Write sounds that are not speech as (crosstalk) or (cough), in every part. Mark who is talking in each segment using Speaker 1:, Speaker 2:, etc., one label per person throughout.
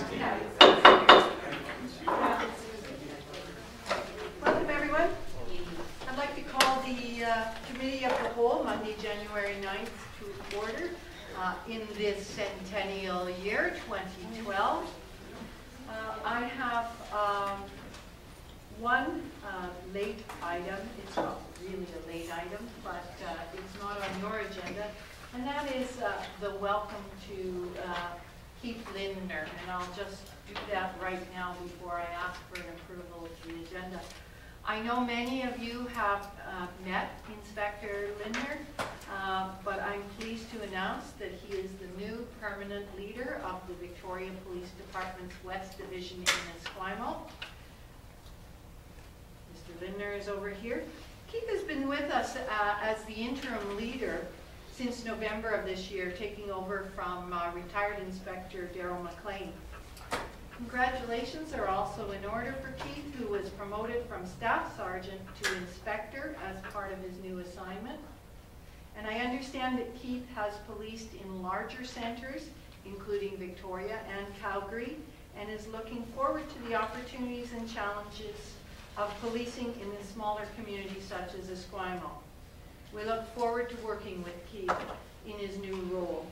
Speaker 1: Welcome, everyone. I'd like to call the uh, Committee of the Whole, Monday, January 9th, to order uh, in this centennial year, 2012. Uh, I have um, one uh, late item. It's not really a late item, but uh, it's not on your agenda, and that is uh, the welcome to uh, Keith Lindner, and I'll just do that right now before I ask for an approval of the agenda. I know many of you have uh, met Inspector Lindner, uh, but I'm pleased to announce that he is the new permanent leader of the Victoria Police Department's West Division in Esquimalt. Mr. Lindner is over here. Keith has been with us uh, as the interim leader since November of this year, taking over from uh, retired Inspector Daryl McLean. Congratulations are also in order for Keith, who was promoted from Staff Sergeant to Inspector as part of his new assignment. And I understand that Keith has policed in larger centers, including Victoria and Calgary, and is looking forward to the opportunities and challenges of policing in the smaller communities such as Esquimalt. We look forward to working with Keith in his new role.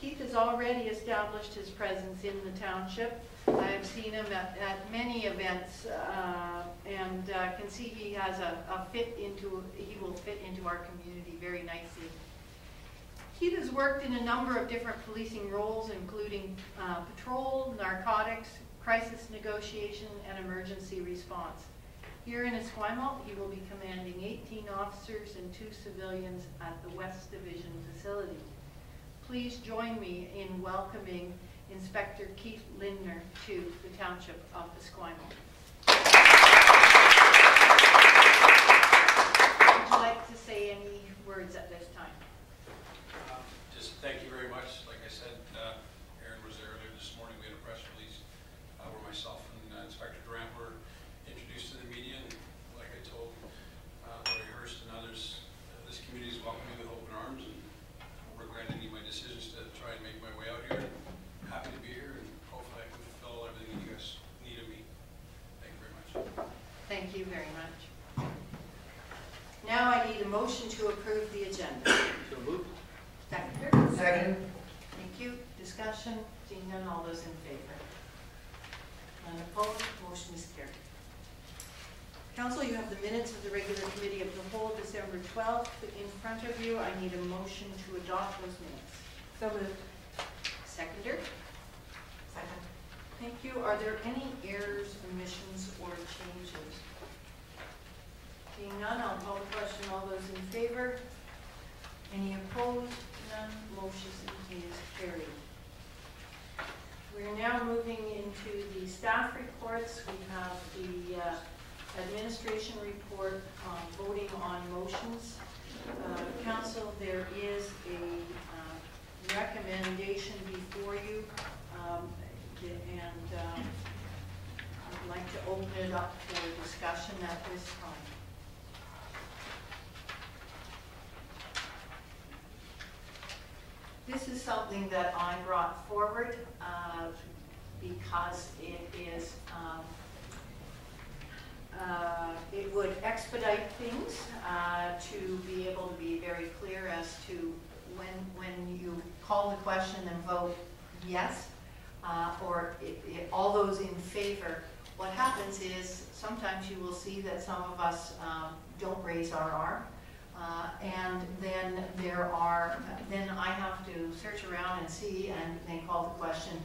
Speaker 1: Keith has already established his presence in the township. I have seen him at, at many events uh, and uh, can see he has a, a fit into, he will fit into our community very nicely. Keith has worked in a number of different policing roles, including uh, patrol, narcotics, crisis negotiation, and emergency response. Here in Esquimalt, he will be commanding 18 officers and two civilians at the West Division facility. Please join me in welcoming Inspector Keith Lindner to the Township of Esquimalt. Would you like to say any words at this time?
Speaker 2: Um, Just thank you very much. Like I said, uh, Aaron was there earlier this morning. We had a press release uh, where myself and uh, Inspector Durant were introduced to the media. And like I told uh, Larry Hurst and others, uh, this community is welcoming me with open arms and we're granting me my decisions to try and make my way out here. Happy to be here and hopefully I can fulfill everything you guys need of me. Thank you very much.
Speaker 1: Thank you very much. Now I need a motion to approve the agenda.
Speaker 3: So moved.
Speaker 1: Seconder?
Speaker 3: Second.
Speaker 1: Thank you. Discussion? Seeing none, all those in favor? None opposed, motion is carried. Council, you have the minutes of the regular committee of the whole, December 12th, in front of you. I need a motion to adopt those minutes. So moved. Seconder? Second. Thank you. Are there any errors, omissions, or changes? Seeing none, I'll call the question. All those in favor? Any opposed? None. Motion is carried. We're now moving into the staff reports. We have the uh, administration report on voting on motions. Uh, Council, there is a uh, recommendation before you, um, and um, I'd like to open it up for discussion at this time. This is something that I brought forward uh, because it is, um, uh, it would expedite things uh, to be able to be very clear as to when, when you call the question and vote yes, uh, or it- it- all those in favor. What happens is, sometimes you will see that some of us um, don't raise our arm, uh, And then there are, then I have to search around and see and then call the question,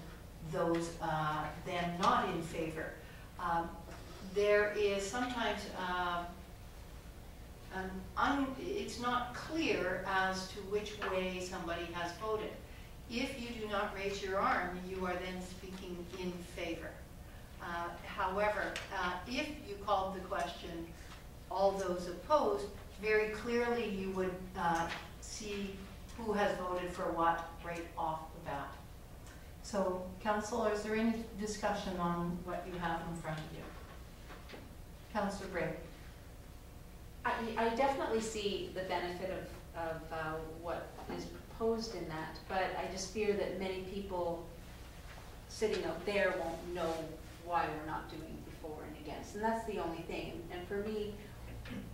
Speaker 1: those uh, then not in favor. Um, There is sometimes, uh, it's not clear as to which way somebody has voted. If you do not raise your arm, you are then speaking in favor. Uh, However, uh, if you called the question, all those opposed, very clearly you would uh, see who has voted for what right off the bat. So, council, is there any discussion on what you have in front of you? Councilor Brame?
Speaker 4: I, I definitely see the benefit of, of uh, what is proposed in that, but I just fear that many people sitting out there won't know why we're not doing before and against. And that's the only thing. And for me,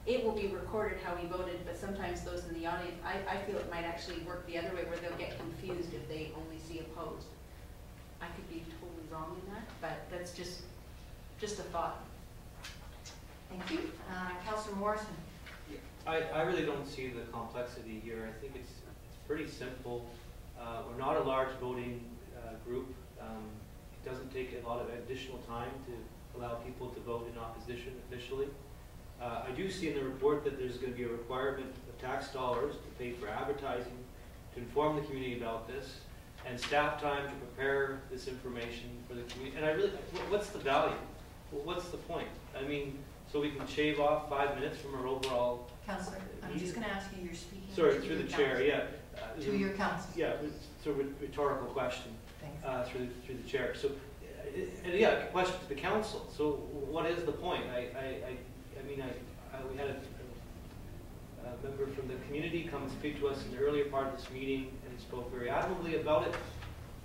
Speaker 4: it will be recorded how we voted, but sometimes those in the audience, I, I feel it might actually work the other way where they'll get confused if they only see opposed. I could be totally wrong in that, but that's just, just a thought.
Speaker 1: Thank you. Uh, Counselor Morrison?
Speaker 3: I, I really don't see the complexity here. I think it's, it's pretty simple. Uh, we're not a large voting, uh, group. Um, it doesn't take a lot of additional time to allow people to vote in opposition officially. Uh, I do see in the report that there's gonna be a requirement of tax dollars to pay for advertising, to inform the community about this, and staff time to prepare this information for the community. And I really, what's the value? What's the point? I mean, so we can shave off five minutes from our overall
Speaker 1: Counselor, I'm just going to ask you, you're speaking.
Speaker 3: Sorry,
Speaker 1: to
Speaker 3: through the chair,
Speaker 1: counsel.
Speaker 3: yeah. Uh,
Speaker 1: To your counsel.
Speaker 3: Yeah, it's a rhetorical question,
Speaker 1: Thanks.
Speaker 3: uh, through, through the chair. So, uh, and yeah, question to the council. So what is the point? I, I, I, I I, we had a, a member from the community come and speak to us in the earlier part of this meeting, and he spoke very admirably about it,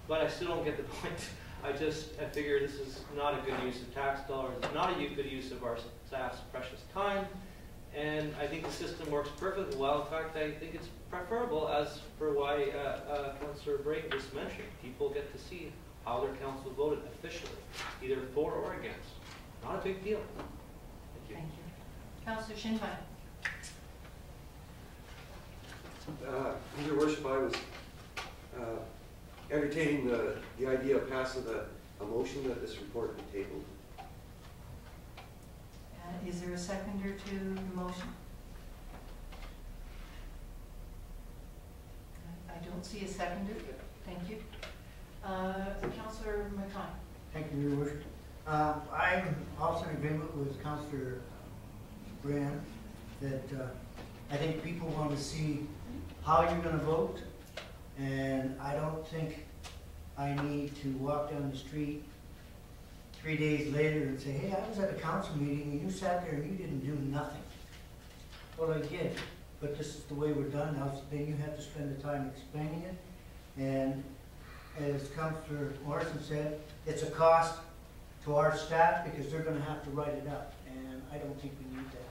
Speaker 3: but I still don't get the (laughs) point. I just, I figure this is not a good use of tax dollars, it's not a good use of our staff's precious time, and I think the system works perfectly well. In fact, I think it's preferable as for why uh, uh, Councillor Brayton just mentioned. People get to see how their council voted officially, either for or against. Not a big deal. Thank you.
Speaker 1: Thank you. Counselor Shinhai?
Speaker 5: Uh, Your worship, I was uh, entertaining the, the idea of passing a, a motion that this report be tabled.
Speaker 1: Uh, Is there a seconder to the motion? I I don't see a seconder. Thank you. Uh, Counselor McCon?
Speaker 6: Thank you, Your Worship. Uh, I'm also in agreement with Councillor Brame that uh, I think people want to see how you're going to vote, and I don't think I need to walk down the street three days later and say, hey, I was at a council meeting, and you sat there and you didn't do nothing. Well, I did, but this is the way we're done now, so then you have to spend the time explaining it, and as Councillor Morrison said, it's a cost to our staff because they're gonna have to write it up, and I don't think we need that.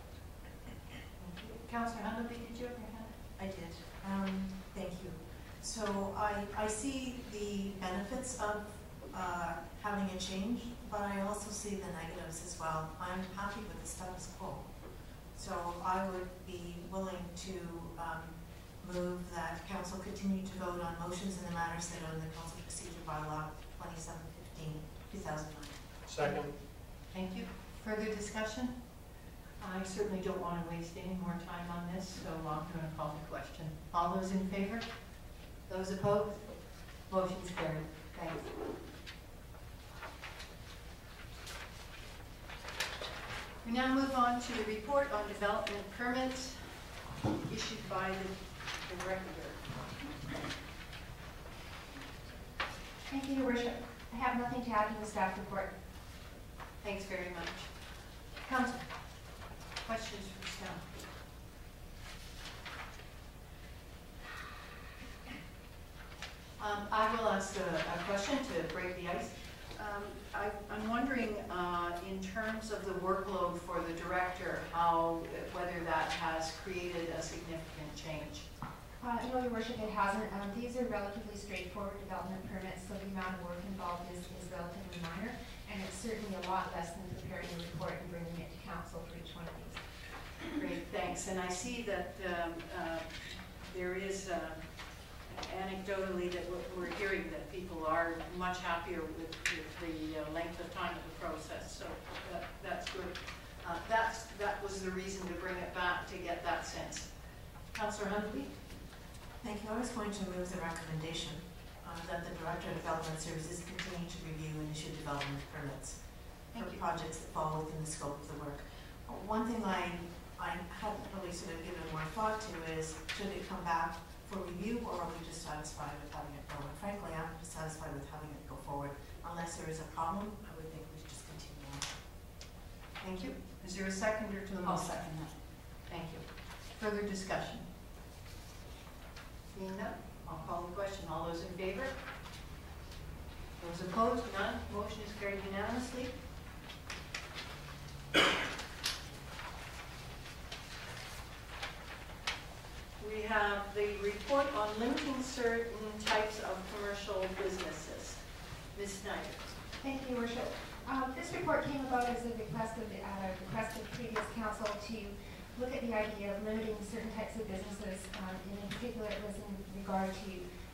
Speaker 1: Counselor Huntley, did you have your hand?
Speaker 7: I did. Um, Thank you. So I, I see the benefits of uh, having a change, but I also see the negatives as well. I'm happy with the status quo. So I would be willing to um, move that council continue to vote on motions in the matter set out in the council procedure bylaw 2715, 2009.
Speaker 6: Second.
Speaker 1: Thank you. Further discussion? I certainly don't want to waste any more time on this, so I'm going to call the question. All those in favor? Those opposed? Motion's carried. Thanks. We now move on to the report on development permits issued by the director.
Speaker 8: Thank you, Your Worship. I have nothing to add to the staff report.
Speaker 1: Thanks very much. Council, questions for staff? Um, I will ask a, a question to break the ice. Um, I, I'm wondering, uh, in terms of the workload for the director, how, whether that has created a significant change?
Speaker 8: Uh, no, Your Worship, it hasn't. Um, these are relatively straightforward development permits, so the amount of work involved is, is relatively minor, and it's certainly a lot less than preparing a report and bringing it to council for each one of these.
Speaker 1: Great, thanks. And I see that um, uh, there is uh, anecdotally that we're- we're hearing that people are much happier with with the uh, length of time of the process, so that- that's good. Uh, That's, that was the reason to bring it back, to get that sense. Councillor Huntley?
Speaker 7: Thank you. I was going to move the recommendation uh, that the Director of Development Services continue to review and issue development permits for
Speaker 1: you.
Speaker 7: projects that fall within the scope of the work. Uh, One thing I, I hadn't really sort of given more thought to is, should it come back for review, or are we just satisfied with having it go? And frankly, I'm satisfied with having it go forward. Unless there is a problem, I would think we should just continue on.
Speaker 1: Thank you. Is there a seconder to the
Speaker 4: I'll second that.
Speaker 1: Thank you. Further discussion? Seeing none, I'll call the question. All those in favor? Those opposed, none. Motion is carried unanimously. We have the report on limiting certain types of commercial businesses. Ms. Snyder.
Speaker 8: Thank you, Your Worship. Um, This report came about as a request of, the- a request of previous council to look at the idea of limiting certain types of businesses. um, And in particular, it was in regard to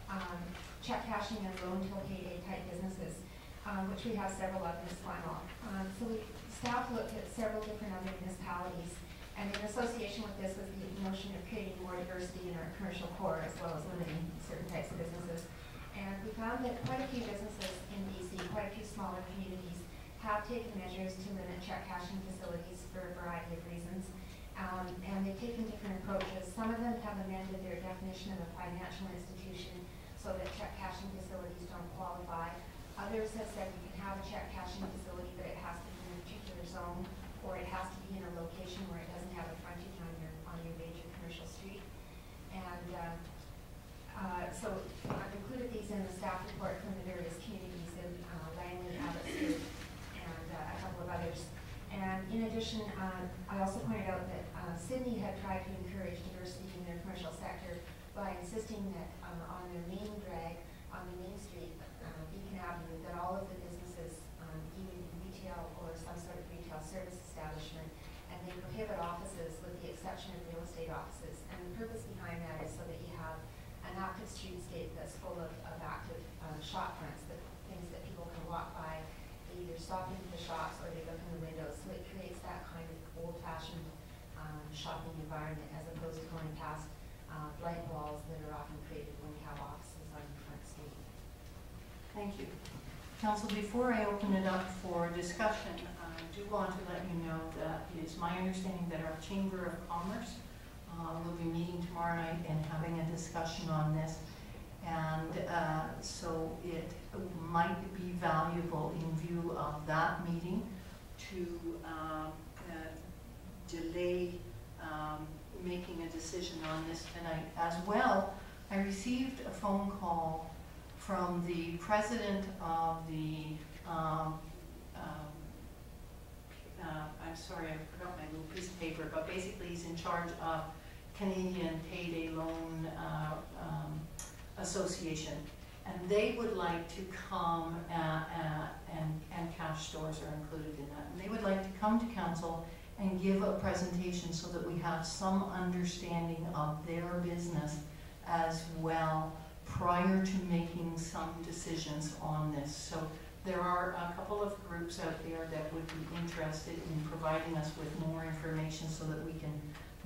Speaker 8: um, check cashing and loan till payday type businesses, um, which we have several of in Esquimalt. Um, So we, staff looked at several different other municipalities, and in association with this was the notion of creating more diversity in our commercial core as well as limiting certain types of businesses. And we found that quite a few businesses in BC, quite a few smaller communities, have taken measures to limit check cashing facilities for a variety of reasons. Um, and they've taken different approaches. Some of them have amended their definition of a financial institution so that check cashing facilities don't qualify. Others have said you can have a check cashing facility, but it has to be in a particular zone, or it has to be in a location where it doesn't have a frontage on your, on your major commercial street. And, uh, uh, so I've included these in the staff report from the various communities in uh, Langley, Abbotsford, and uh, a couple of others. And in addition, uh, I also pointed out that uh, Sidney had tried to encourage diversity in their commercial sector by insisting that uh, on their main drag, on the main street, uh, Beacon Avenue, that all of the businesses, um, even retail or some sort of retail service establishment, and they prohibit offices with the exception of real estate offices. And the purpose behind that is so that you have an active streetscape that's full of, of active um, shop fronts, that things that people can walk by. They either stop into the shops or they look in the windows. So it creates that kind of old-fashioned um, shopping environment as opposed to going past uh, blank walls that are often created when you have offices on your front street.
Speaker 1: Thank you. Council, before I open it up for discussion, I do want to let you know that it is my understanding that our Chamber of Commerce uh, will be meeting tomorrow night and having a discussion on this. And uh, so it might be valuable in view of that meeting to uh, uh, delay um, making a decision on this tonight. As well, I received a phone call from the president of the, um, um, uh, I'm sorry, I forgot my little piece of paper, but basically he's in charge of Canadian Payday Loan uh, um, Association. And they would like to come, uh, uh, and, and cash stores are included in that. And they would like to come to council and give a presentation so that we have some understanding of their business as well prior to making some decisions on this. So there are a couple of groups out there that would be interested in providing us with more information so that we can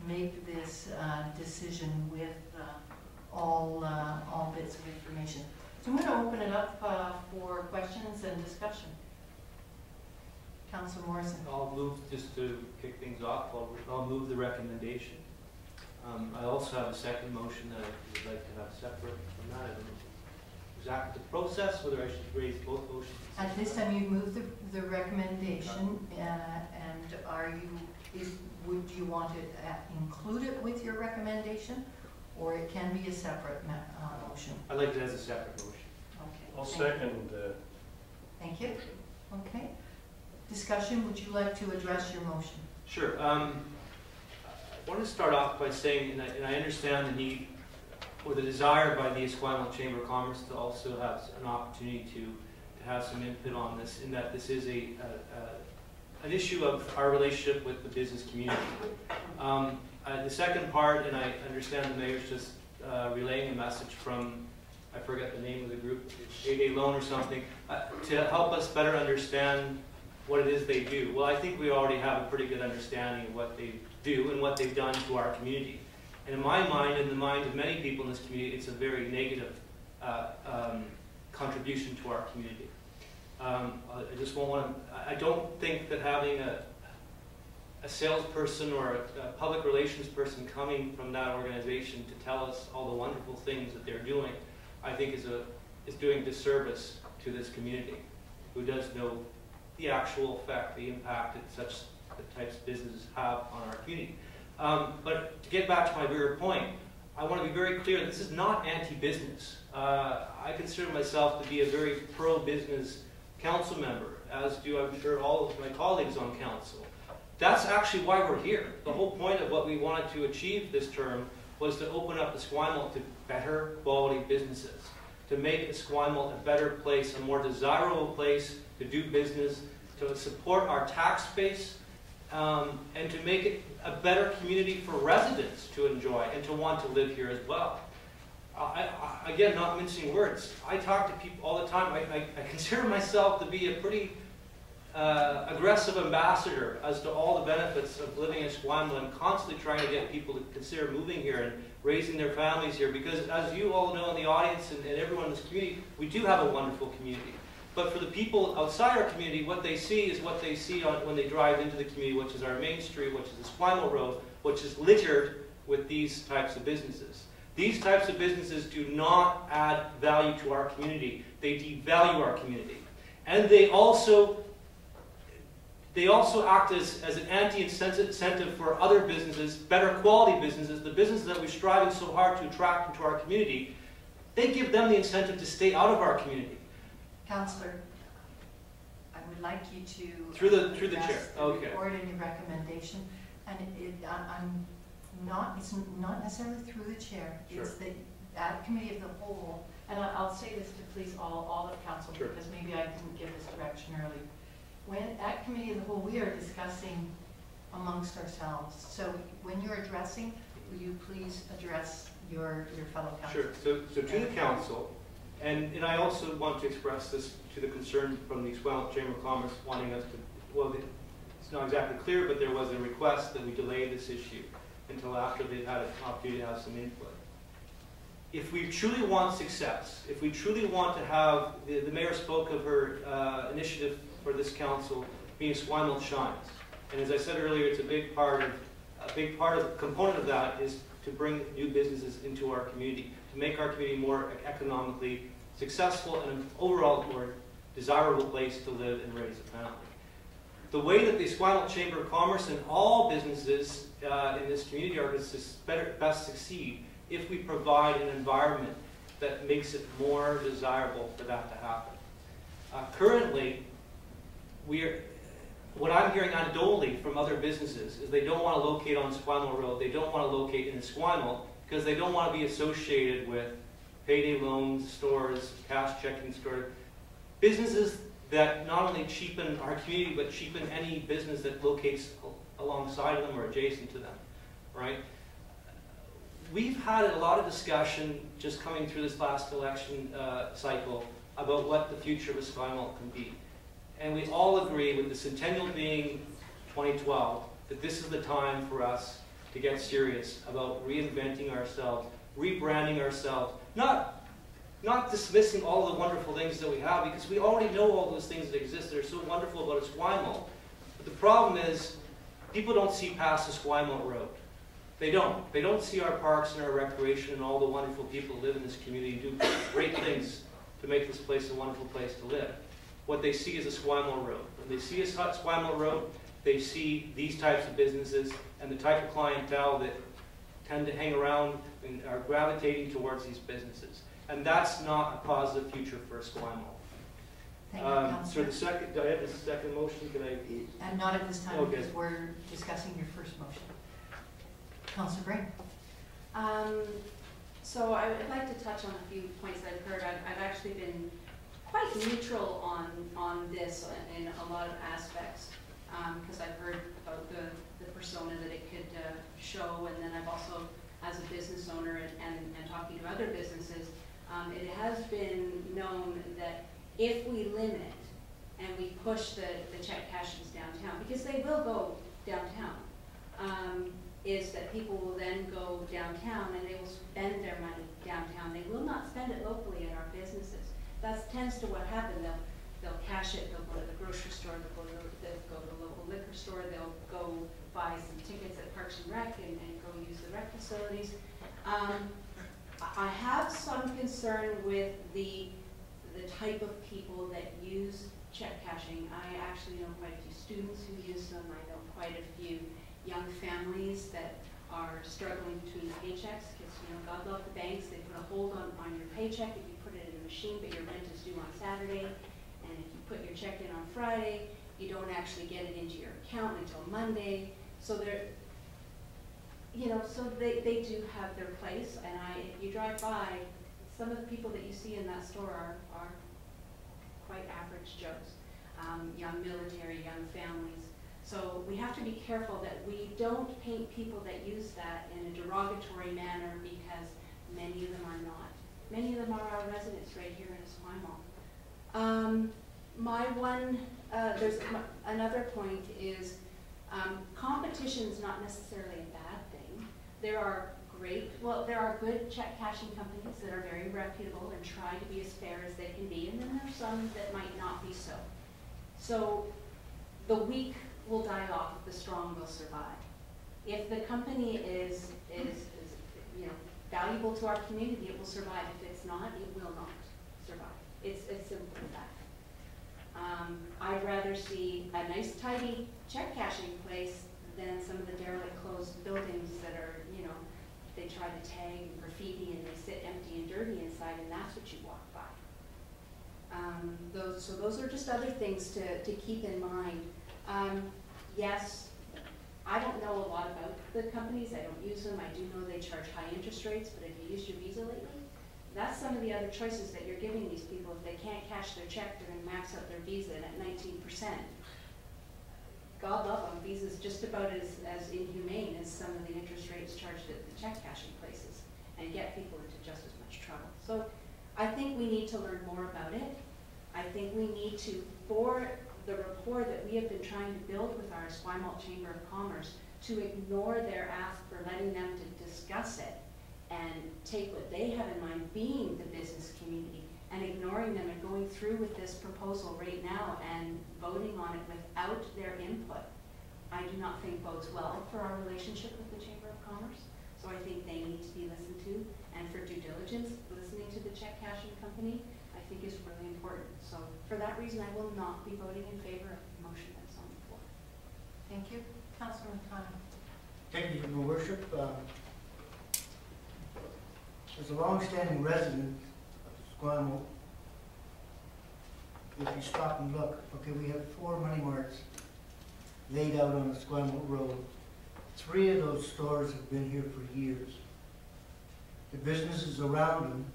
Speaker 1: make this uh, decision with uh, all, uh, all bits of information. So I'm going to open it up uh, for questions and discussion. Councilor Morrison.
Speaker 3: I'll move, just to kick things off, I'll, I'll move the recommendation. Um, I also have a second motion that I would like to have separate from that. I don't know exactly the process, whether I should raise both motions.
Speaker 1: At this time, you move the, the recommendation, uh, and are you, is, would you want to uh, include it with your recommendation? Or it can be a separate ma- uh, motion?
Speaker 3: I'd like it as a separate motion.
Speaker 1: Okay.
Speaker 9: I'll
Speaker 1: thank-
Speaker 9: second the
Speaker 1: Thank you. Okay. Discussion, would you like to address your motion?
Speaker 3: Sure. Um, I want to start off by saying, and I, and I understand the need or the desire by the Esquimalt Chamber of Commerce to also have an opportunity to, to have some input on this, in that this is a, a, a an issue of our relationship with the business community. Um, uh, the second part, and I understand the mayor's just uh, relaying a message from, I forget the name of the group, AA Loan or something, uh, to help us better understand what it is they do. Well, I think we already have a pretty good understanding of what they do and what they've done to our community. And in my mind, and the mind of many people in this community, it's a very negative uh, um, contribution to our community. Um, I just won't want to, I don't think that having a, a salesperson or a, a public relations person coming from that organization to tell us all the wonderful things that they're doing, I think is a, is doing disservice to this community, who does know the actual effect, the impact that such the types of businesses have on our community. Um, but to get back to my bigger point, I want to be very clear, this is not anti-business. Uh, I consider myself to be a very pro-business council member, as do I'm sure all of my colleagues on council. That's actually why we're here. The whole point of what we wanted to achieve this term was to open up Esquimalt to better quality businesses, to make Esquimalt a better place, a more desirable place to do business, to support our tax base, um, and to make it a better community for residents to enjoy and to want to live here as well. I, I, again, not mincing words, I talk to people all the time. I, I, (laughs) consider myself to be a pretty uh, aggressive ambassador as to all the benefits of living in Esquimalt. I'm constantly trying to get people to consider moving here and raising their families here because, as you all know in the audience and, and everyone in this community, we do have a wonderful community. But for the people outside our community, what they see is what they see on, when they drive into the community, which is our main street, which is Esquimalt Road, which is littered with these types of businesses. These types of businesses do not add value to our community. They devalue our community. And they also they also act as, as an anti-incentive for other businesses, better quality businesses, the businesses that we're striving so hard to attract into our community. They give them the incentive to stay out of our community.
Speaker 1: Counselor, I would like you to.
Speaker 3: Through the- through the chair.
Speaker 1: the
Speaker 3: Okay.
Speaker 1: report and your recommendation, and it, it, I- I'm not, it's not necessarily through the chair. Sure. It's
Speaker 3: Sure.
Speaker 1: the, at committee of the whole, and I- I'll say this to please all, all of council,
Speaker 3: Sure.
Speaker 1: because maybe I didn't give this direction early. When, at committee of the whole, we are discussing amongst ourselves. So when you're addressing, will you please address your, your fellow council?
Speaker 3: Sure. So, so to the council, and, and I also want to express this to the concern from the Esquimalt Chamber of Commerce wanting us to, well, it's not exactly clear, but there was a request that we delay this issue until after they've had an opportunity to have some input. If we truly want success, if we truly want to have, the, the mayor spoke of her uh, initiative for this council being Esquimalt Shines. And as I said earlier, it's a big part of, a big part of, the component of that is to bring new businesses into our community, to make our community more economically successful and an overall more desirable place to live and raise a family. The way that the Esquimalt Chamber of Commerce and all businesses uh, in this community are going to better, best succeed if we provide an environment that makes it more desirable for that to happen. Uh, currently, we are, what I'm hearing anecdotally from other businesses is they don't want to locate on Esquimalt Road. They don't want to locate in Esquimalt because they don't want to be associated with payday loans stores, cash checking stores, businesses that not only cheapen our community but cheapen any business that locates alongside them or adjacent to them, right? We've had a lot of discussion just coming through this last election uh, cycle about what the future of Esquimalt can be. And we all agree with the centennial being 2012 that this is the time for us to get serious about reinventing ourselves, rebranding ourselves, not, not dismissing all the wonderful things that we have because we already know all those things that exist that are so wonderful about Esquimalt. But the problem is people don't see past Esquimalt Road. They don't. They don't see our parks and our recreation and all the wonderful people who live in this community do great things to make this place a wonderful place to live. What they see is a Esquimalt Road. When they see a Esquimalt Road, they see these types of businesses and the type of clientele that tend to hang around and are gravitating towards these businesses. And that's not a positive future for Esquimalt.
Speaker 1: Thank you,
Speaker 3: Um, So the second, do I have a second motion? Can I?
Speaker 1: And not at this time,
Speaker 3: Okay.
Speaker 1: because we're discussing your first motion. Counselor Green?
Speaker 4: Um, so I would like to touch on a few points I've heard. I've, I've actually been quite neutral on, on this in a lot of aspects, because I've heard about the, the persona that it could uh, show, and then I've also, as a business owner and, and, and talking to other businesses, um, it has been known that if we limit and we push the, the check cashings downtown, because they will go downtown, um, is that people will then go downtown and they will spend their money downtown. They will not spend it locally at our businesses. That tends to what happen. They'll, they'll cash it, they'll go to the grocery store, they'll go to, they'll go to the local liquor store, they'll go buy some tickets at Parks and Rec and, and rec facilities. Um, I have some concern with the, the type of people that use check cashing. I actually know quite a few students who use them. I know quite a few young families that are struggling between paychecks, because, you know, God love the banks, they put a hold on, on your paycheck if you put it in a machine, but your rent is due on Saturday, and if you put your check in on Friday, you don't actually get it into your account until Monday, so they're, you know, so they, they do have their place, and I, if you drive by, some of the people that you see in that store are, are quite average Joes. Um, young military, young families. So we have to be careful that we don't paint people that use that in a derogatory manner because many of them are not. Many of them are our residents right here in Esquimalt. Um, my one, uh, there's another point is, um, competition is not necessarily. There are great, well, there are good check cashing companies that are very reputable and try to be as fair as they can be, and then there are some that might not be so. So the weak will die off, the strong will survive. If the company is, is, is, you know, valuable to our community, it will survive. If it's not, it will not survive. It's as simple as that. Um, I'd rather see a nice tidy check cashing place than some of the derelict closed buildings that are, they try to tag and graffiti and they sit empty and dirty inside and that's what you walk by. Um, those, so those are just other things to, to keep in mind. Um, yes, I don't know a lot about the companies, I don't use them, I do know they charge high interest rates, but have you used your Visa lately? That's some of the other choices that you're giving these people. If they can't cash their check, they're gonna max out their Visa at nineteen percent. God love them, Visa's just about as, as inhumane as some of the interest rates charged at the check cashing places and get people into just as much trouble. So I think we need to learn more about it. I think we need to, for the rapport that we have been trying to build with our Esquimalt Chamber of Commerce, to ignore their ask for letting them to discuss it and take what they have in mind, being the business community, and ignoring them and going through with this proposal right now and voting on it without their input, I do not think bodes well for our relationship with the Chamber of Commerce. So I think they need to be listened to, and for due diligence, listening to the check cashing company, I think is really important. So for that reason, I will not be voting in favor of the motion that's on the floor.
Speaker 7: Thank you. Councilor McConnell.
Speaker 6: Thank you, Your Worship. Uh, As a long-standing resident of if you stop and look, okay, we have four money marts laid out on the Esquimalt Road. Three of those stores have been here for years. The businesses around them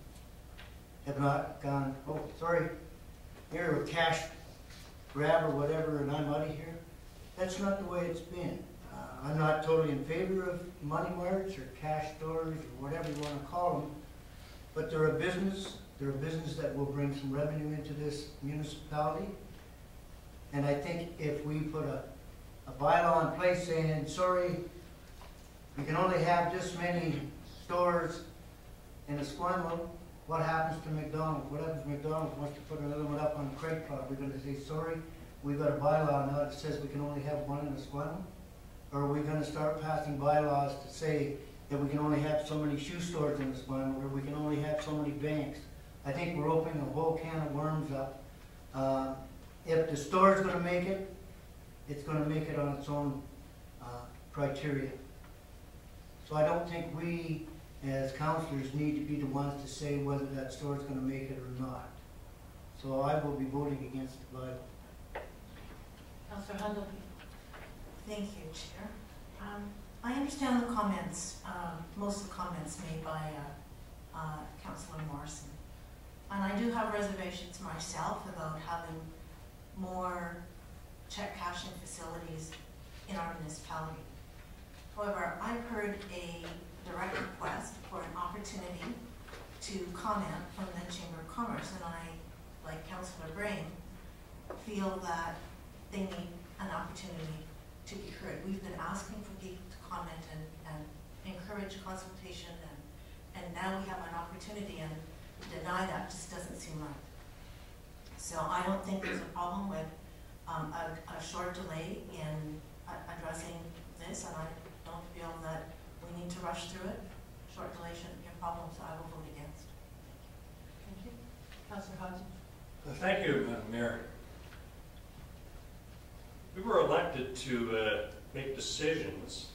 Speaker 6: have not gone, oh, sorry, here, a cash grab or whatever, and I'm out of here. That's not the way it's been. Uh, I'm not totally in favor of money marts or cash stores or whatever you wanna call them, but they're a business, they're a business that will bring some revenue into this municipality. And I think if we put a, a bylaw in place saying, sorry, we can only have this many stores in Esquimalt, what happens to McDonald's? What happens to McDonald's wants to put another one up on Craigflower? We're gonna say, sorry, we've got a bylaw now that says we can only have one in Esquimalt? Or are we gonna start passing bylaws to say that we can only have so many shoe stores in Esquimalt, or we can only have so many banks? I think we're opening a whole can of worms up. Uh, If the store's gonna make it, it's gonna make it on its own uh, criteria. So I don't think we, as counselors, need to be the ones to say whether that store's gonna make it or not. So I will be voting against the bylaw.
Speaker 7: Councilor Handel. Thank you, Chair. Um, I understand the comments, um, most of the comments made by uh, uh, Councilor Morrison. And I do have reservations myself about having more check cashing facilities in our municipality. However, I've heard a direct request for an opportunity to comment from the Chamber of Commerce, and I, like Councilor Brame, feel that they need an opportunity to be heard. We've been asking for people to comment and, and encourage consultation, and, and now we have an opportunity, and deny that just doesn't seem right. So I don't think there's a problem with um, a, a short delay in a- addressing this, and I don't feel that we need to rush through it. Short delay shouldn't be a problem, so I will vote against. Thank you. Councilor Hodgson.
Speaker 9: Uh, Thank you, Madam Mayor. We were elected to uh, make decisions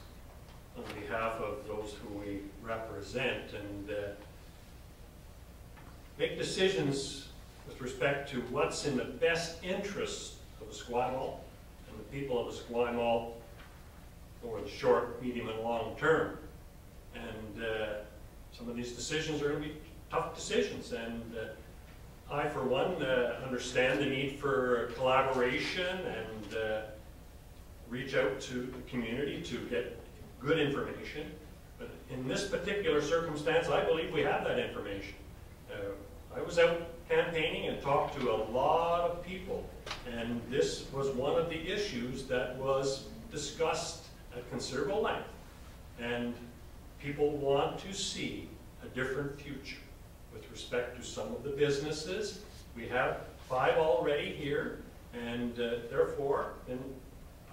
Speaker 9: on behalf of those who we represent and uh, make decisions with respect to what's in the best interest of the Esquimalt and the people of the Esquimalt over the short, medium, and long term. And uh, some of these decisions are going to be tough decisions, and uh, I, for one, uh, understand the need for collaboration and uh, reach out to the community to get good information. But in this particular circumstance, I believe we have that information. Uh, I was out campaigning and talked to a lot of people, and this was one of the issues that was discussed at considerable length. And people want to see a different future with respect to some of the businesses. We have five already here, and uh, therefore, then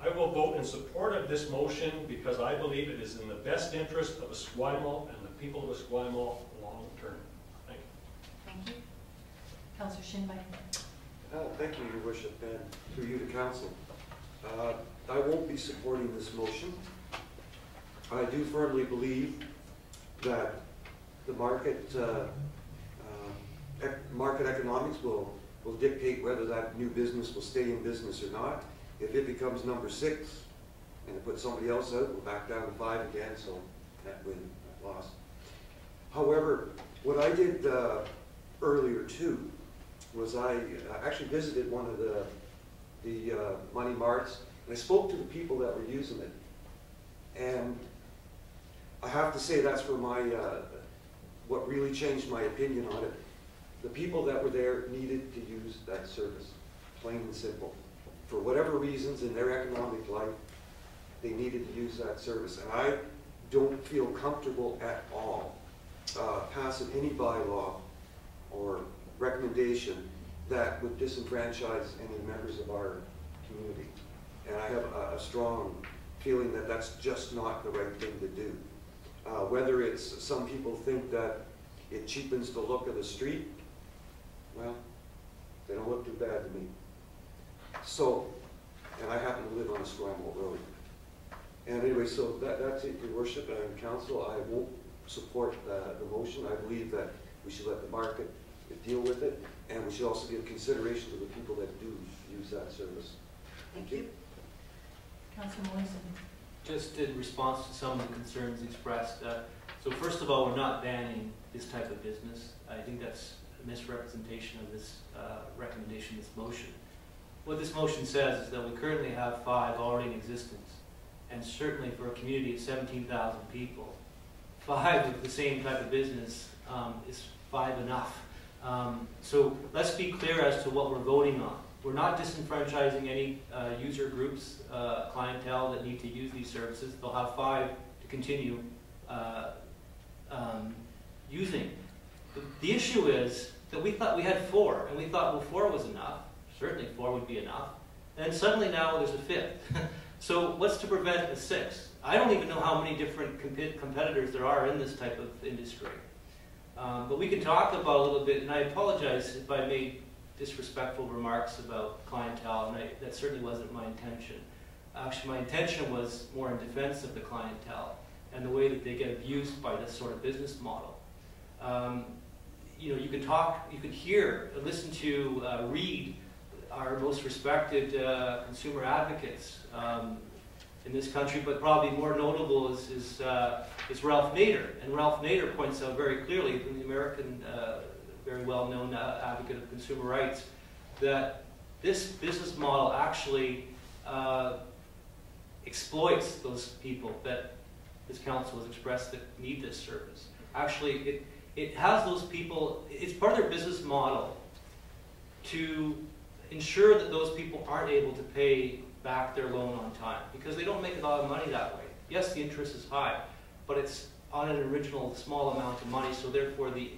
Speaker 9: I will vote in support of this motion because I believe it is in the best interest of Esquimalt and the people of Esquimalt long term. Thank you.
Speaker 1: Thank you. Councillor Shinbuck.
Speaker 5: Uh, Thank you, Your Worship, and through you to council. Uh, I won't be supporting this motion. I do firmly believe that the market, uh, uh, ec- market economics will, will dictate whether that new business will stay in business or not. If it becomes number six and it puts somebody else out, we're back down to five again, so that win, that loss. However, what I did uh, earlier too was I actually visited one of the, the uh, money marts, and I spoke to the people that were using it. And I have to say that's where my, uh, what really changed my opinion on it. The people that were there needed to use that service, plain and simple. For whatever reasons in their economic life, they needed to use that service. And I don't feel comfortable at all uh, passing any bylaw or recommendation that would disenfranchise any members of our community. And I have a, a strong feeling that that's just not the right thing to do. Uh, whether it's, some people think that it cheapens the look of the street, well, they don't look too bad to me. So, and I happen to live on Esquimalt Road. And anyway, so that, that's it, your worship and council, I won't support the, the motion. I believe that we should let the market deal with it, and we should also give consideration to the people that do use that service.
Speaker 1: Thank you. Councillor Morrison.
Speaker 3: Just in response to some of the concerns expressed, uh, so first of all, we're not banning this type of business. I think that's a misrepresentation of this uh, recommendation, this motion. What this motion says is that we currently have five already in existence, and certainly for a community of 17,000 people, five of the same type of business um, is five enough. Um, so let's be clear as to what we're voting on. We're not disenfranchising any uh, user groups, uh, clientele that need to use these services. They'll have five to continue uh, um, using. The, the issue is that we thought we had four, and we thought, well, four was enough. Certainly four would be enough. And suddenly now there's a fifth. (laughs) so what's to prevent a sixth? I don't even know how many different comp- competitors there are in this type of industry. Um, but we can talk about a little bit, and I apologize if I made disrespectful remarks about clientele, and I, that certainly wasn't my intention. Actually, my intention was more in defense of the clientele and the way that they get abused by this sort of business model. Um, you know, you can talk, you can hear, listen to, uh, read our most respected uh, consumer advocates um, in this country, but probably more notable is, is, uh, is Ralph Nader. And Ralph Nader points out very clearly, the American, uh, very well-known uh, advocate of consumer rights, that this business model actually uh, exploits those people that this council has expressed that need this service. Actually, it, it has those people, it's part of their business model to ensure that those people aren't able to pay back their loan on time because they don't make a lot of money that way. Yes, the interest is high, but it's on an original small amount of money, so therefore the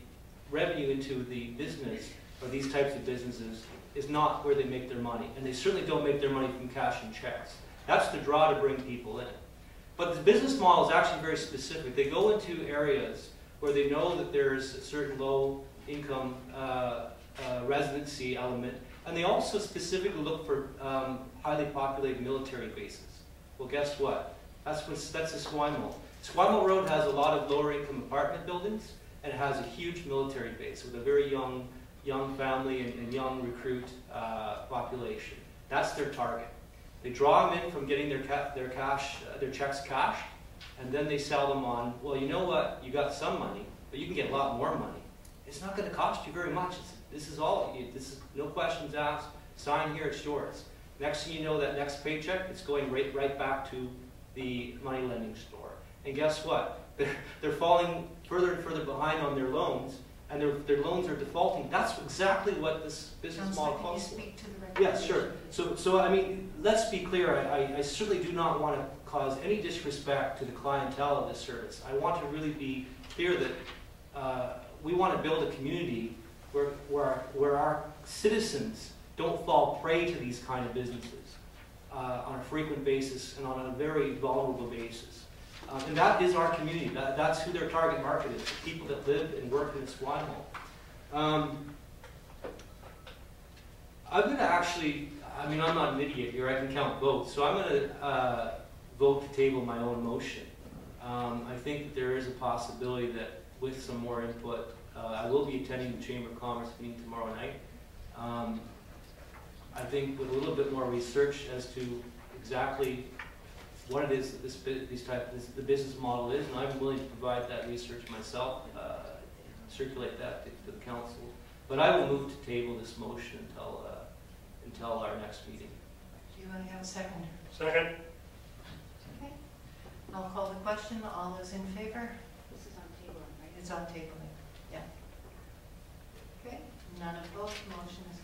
Speaker 3: revenue into the business or these types of businesses is not where they make their money. And they certainly don't make their money from cash and checks. That's the draw to bring people in. But the business model is actually very specific. They go into areas where they know that there's a certain low income uh, uh, residency element, and they also specifically look for um, highly populated military bases. Well, guess what? That's what, that's Esquimalt. Squamill Road has a lot of lower income apartment buildings and it has a huge military base with a very young, young family and, and young recruit uh, population. That's their target. They draw them in from getting their, ca- their cash, uh, their checks cashed, and then they sell them on, well, you know what, you got some money, but you can get a lot more money. It's not gonna cost you very much. It's, this is all, you- this is, no questions asked, sign here, it's yours. Next thing you know, that next paycheck, it's going right, right back to the money lending store. And guess what? (laughs) They're, they're falling further and further behind on their loans, and their, their loans are defaulting. That's exactly what this business model
Speaker 1: Counselor, can you
Speaker 3: calls for.
Speaker 1: speak to the
Speaker 3: Yeah, sure. So, so I mean, let's be clear, I, I- I certainly do not want to cause any disrespect to the clientele of this service. I want to really be clear that uh, we want to build a community where, where, where our citizens don't fall prey to these kind of businesses uh, on a frequent basis and on a very vulnerable basis. Um, And that is our community, that, that's who their target market is, the people that live and work in Esquimalt. Um, I'm gonna actually, I mean, I'm not an idiot here, I can count votes, so I'm gonna, uh, vote to table my own motion. Um, I think that there is a possibility that with some more input, uh, I will be attending the Chamber of Commerce meeting tomorrow night. I think with a little bit more research as to exactly what it is that this, bu- these type, this, the business model is, and I'm willing to provide that research myself, uh, circulate that to, to the council. But I will move to table this motion until, uh, until our next meeting.
Speaker 1: Do you want to have a second?
Speaker 9: Second?
Speaker 1: Okay. I'll call the question. All those in favor?
Speaker 4: This is on table, right?
Speaker 1: It's on tabling. Yeah. Okay, none opposed, motion is carried. We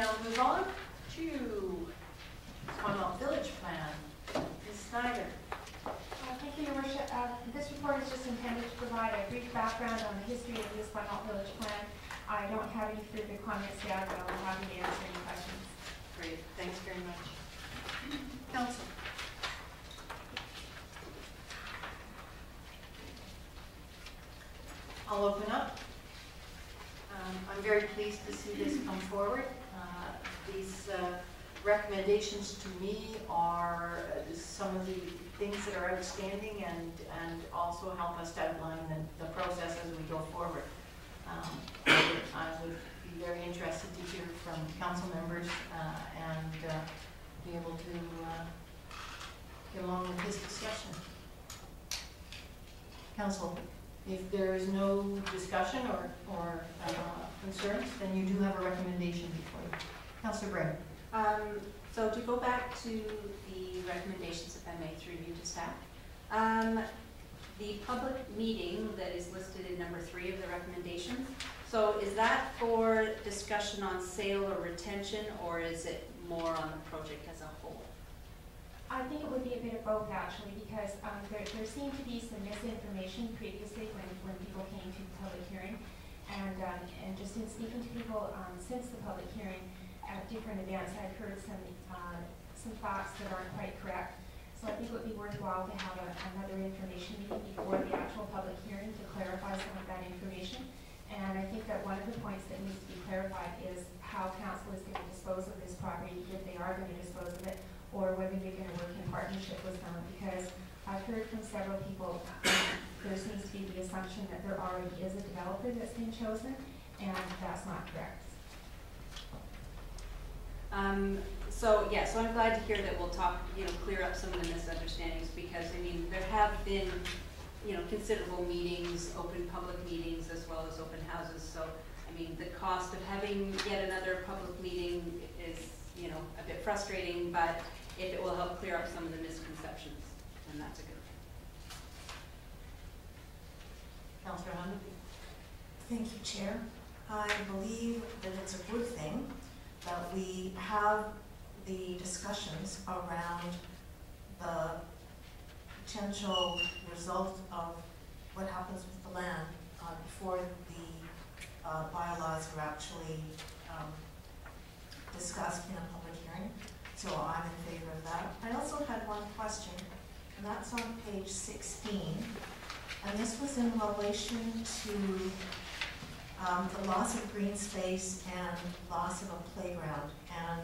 Speaker 1: now move on to Esquimalt Village Plan. Ms. Snyder.
Speaker 8: Uh, Thank you, Your Worship. Uh, This report is just intended to provide a brief background on the history of this Esquimalt Village Plan. I don't have any further comments yet, but I'll be happy to answer any questions.
Speaker 1: Great, thanks very much. Council. I'll open up. Um, I'm very pleased to see this come forward. Uh, These uh, recommendations to me are uh, some of the things that are outstanding and, and also help us to outline the, the process as we go forward. Um, I would- be very interested to hear from council members uh, and uh, be able to uh, get along with this discussion. Council, if there is no discussion or, or uh, concerns, then you do have a recommendation before you. Councilor Brame.
Speaker 4: Um, so to go back to the recommendations, if I may, through you to staff. Um, the public meeting that is listed in number three of the recommendations, so is that for discussion on sale or retention, or is it more on the project as a whole?
Speaker 8: I think it would be a bit of both, actually, because um, there, there seemed to be some misinformation previously when, when people came to the public hearing. And, um, and just in speaking to people um, since the public hearing at different events, I've heard some, uh, some thoughts that aren't quite correct. So I think it would be worthwhile to have a, another information meeting before the actual public hearing to clarify some of that information. And I think that one of the points that needs to be clarified is how council is going to dispose of this property, if they are going to dispose of it, or whether you're going to work in partnership with them, because I've heard from several people, um, there seems to be the assumption that there already is a developer that's been chosen, and that's not correct.
Speaker 4: Um, so, yeah, so I'm glad to hear that we'll talk, you know, clear up some of the misunderstandings, because, I mean, there have been, you know, considerable meetings, open public meetings, as well as open houses, so, I mean, the cost of having yet another public meeting is, you know, a bit frustrating, but if it will help clear up some of the misconceptions, then that's a good thing.
Speaker 1: Councilor Hunter.
Speaker 7: Thank you, Chair. I believe that it's a good thing that we have the discussions around the potential result of what happens with the land uh, before the uh, bylaws are actually um, discussed in a public hearing. So I'm in favor of that. I also had one question, and that's on page 16. And this was in relation to
Speaker 1: um, the loss of green space and loss of a playground. And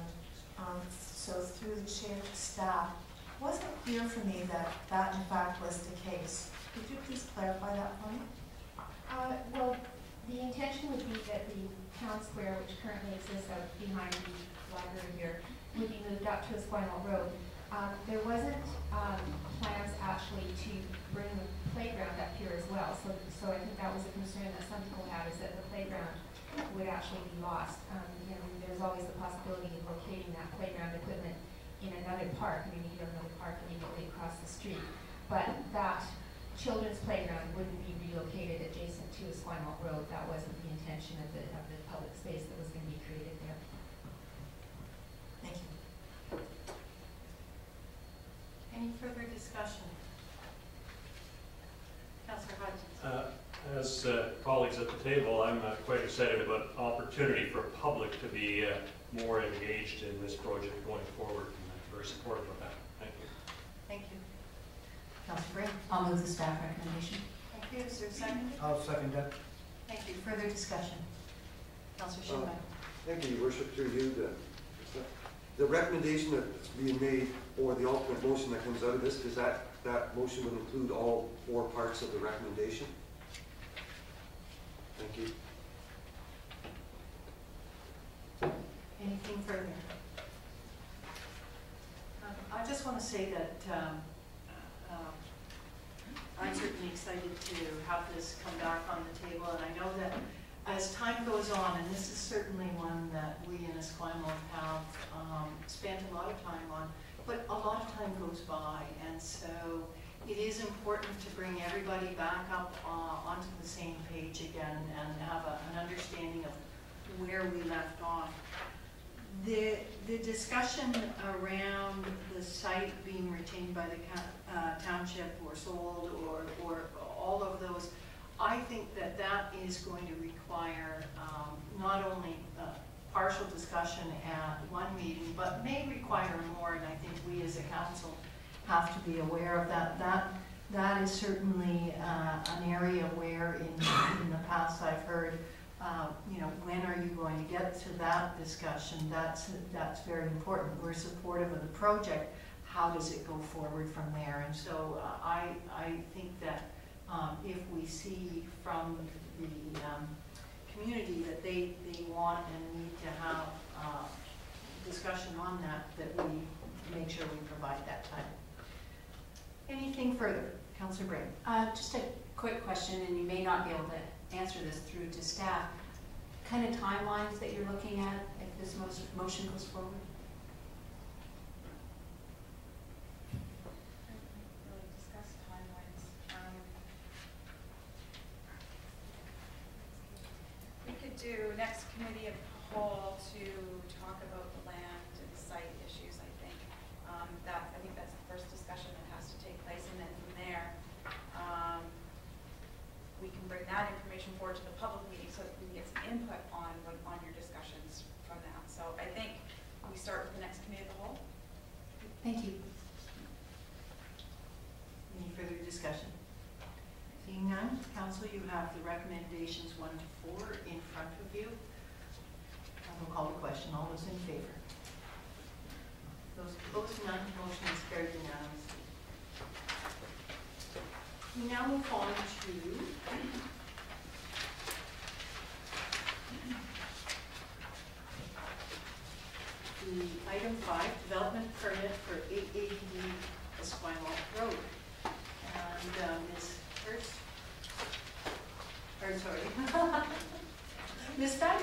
Speaker 1: um, so through the chair to staff, it wasn't clear for me that that in fact was the case. Could you please clarify that me?
Speaker 8: Uh, well, the intention would be that the town square, which currently exists out behind the library here, would be moved up to a Esquimalt Road. Um, there wasn't, um, plans actually to bring the playground up here as well, so, so I think that was a concern that some people had, is that the playground would actually be lost. Um, you know, there's always the possibility of locating that playground equipment in another park, maybe you have another park immediately across the street. But that children's playground wouldn't be relocated adjacent to Esquimalt Road. That wasn't the intention of the, of the public space that was gonna be created there.
Speaker 1: Thank you.
Speaker 10: Any further discussion? Councillor Hodgins?
Speaker 9: Uh, As uh, colleagues at the table, I'm uh, quite excited about opportunity for public to be uh, more engaged in this project going forward, and I'm very supportive of that. Thank you.
Speaker 10: Thank you.
Speaker 4: Councilor Brame? I'll move the staff recommendation.
Speaker 10: Thank you. Is there a second?
Speaker 6: I'll second that.
Speaker 10: Thank you. Further discussion? Councillor Schumann?
Speaker 5: Thank you, Your worship, through you, the, the recommendation that's being made, or the ultimate motion that comes out of this, because that, that motion would include all four parts of the recommendation? Thank you.
Speaker 10: Anything further?
Speaker 1: Um, I just want to say that um, um, I'm certainly excited to have this come back on the table, and I know that as time goes on, and this is certainly one that we in Esquimalt have um, spent a lot of time on, but a lot of time goes by, and so it is important to bring everybody back up uh, onto the same page again and have a- an understanding of where we left off. The, the discussion around the site being retained by the uh, township or sold or, or all of those, I think that that is going to require um, not only uh, partial discussion at one meeting, but may require more, and I think we as a council have to be aware of that. That, that is certainly uh, an area where in, in the past I've heard uh, you know, when are you going to get to that discussion? That's, that's very important. We're supportive of the project. How does it go forward from there? And so uh, I, I think that um, if we see from the um, community that they, they want and need to have uh, discussion on that, that we make sure we provide that time. Anything further? Councillor Brame.
Speaker 4: Uh, just a quick question, and you may not be able to answer this through to staff. Kind of timelines that you're looking at if this motion goes forward?
Speaker 11: really discuss timelines. Um, We could do next committee of the whole to talk about the land and site issues, I think. Um, That, I think that's the first discussion that has to take place, and then from there, um, we can bring that information forward to the public meeting so that we can get some input on, on your discussions from that. So I think we start with the next committee of the whole.
Speaker 4: Thank you.
Speaker 1: Any further discussion? Council, you have the recommendations one to four in front of you. I will call the question. All those in favor? Those opposed, none, motion is carried unanimously. We now move on to the item five, development permit for eight eighty Esquimalt Road. And uh, Ms. Or sorry, (laughs) Ms.
Speaker 8: Thank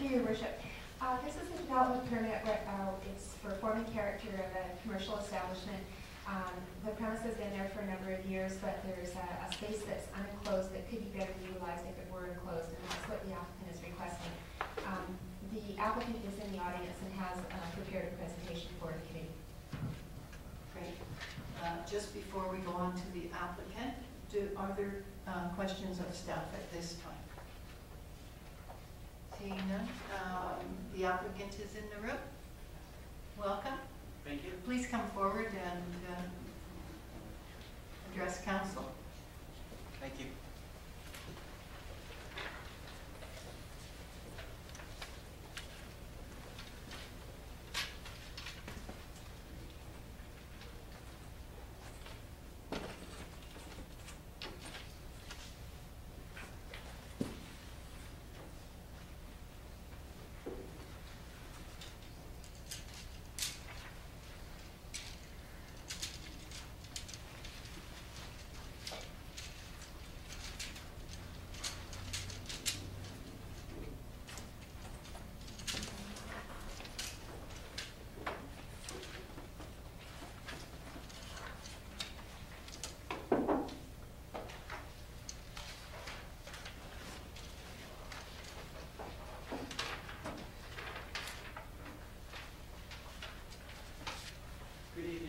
Speaker 8: you, Your Worship. Uh, This is a development permit, where, uh, it's for forming character of a commercial establishment. Um, The premise has been there for a number of years, but there's a a space that's unenclosed that could be better utilized if it were enclosed, and that's what the applicant is requesting. Um, The applicant is in the audience and has uh, prepared a presentation for the committee.
Speaker 1: Great. Uh, Just before we go on to the applicant, do, are there uh, questions of staff at this time? Seeing none, um, the applicant is in the room. Welcome.
Speaker 12: Thank you.
Speaker 1: Please come forward and uh, address council.
Speaker 12: Thank you.